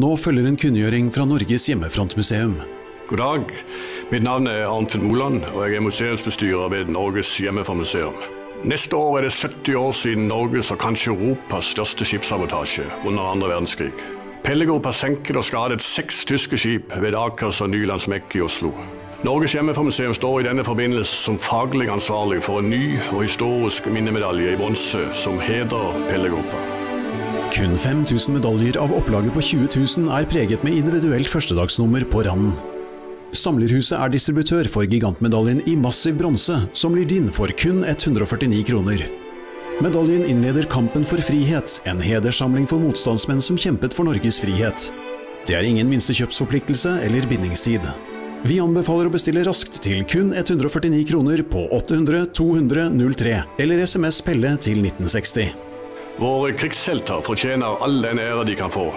Nå følger en kunngjøring fra Norges hjemmefrontmuseum. God dag. Mitt navn er Arnfinn Moland, og jeg er museumsbestyrer ved Norges hjemmefrontmuseum. Neste år er det 70 år siden Norges og kanskje Europas største skipssabotasje under andre verdenskrig. Pellegrup har senket og skadet seks tyske skip ved Akers og Nylandsmekk i Oslo. Norges hjemmefrontmuseum står i denne forbindelse som faglig ansvarlig for en ny og historisk minnemedalje i bronse som hedrer Pellegropa. Kun 5000 medaljer av opplaget på 20 000 er preget med individuelt førstedagsnummer på randen. Samlerhuset er distributør for gigantmedaljen i massiv bronse, som blir din for kun 149 kroner. Medaljen innleder kampen for frihet, en hederssamling for motstandsmenn som kjempet for Norges frihet. Det er ingen minstekjøpsforpliktelse eller bindingstid. Vi anbefaler å bestille raskt til kun 149 kroner på 800 200 03, eller SMS Pelle til 1960. Våre krigshelter fortjener all den ære de kan få.